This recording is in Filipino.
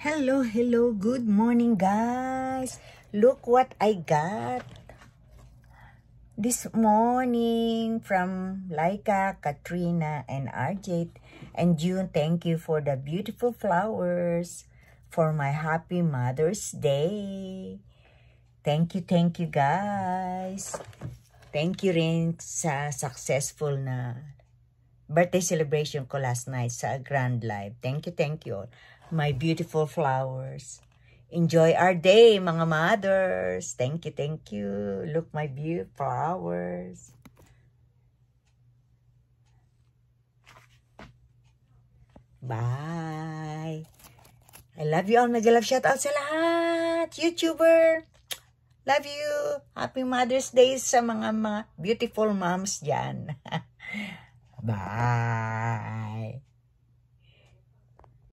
Hello, hello, good morning guys. Look what I got this morning from Laika, Katrina, and RJ. And June, thank you for the beautiful flowers for my happy Mother's Day. Thank you, thank you guys. Thank you rin sa successful na birthday celebration ko last night sa Grand Live. Thank you, thank you all. My beautiful flowers. Enjoy our day, mga mothers. Thank you, thank you. Look, my beautiful flowers. Bye. I love you all. Mega love shout out sa lahat. YouTuber. Love you. Happy Mother's Day sa mga, mga beautiful moms dyan. Bye.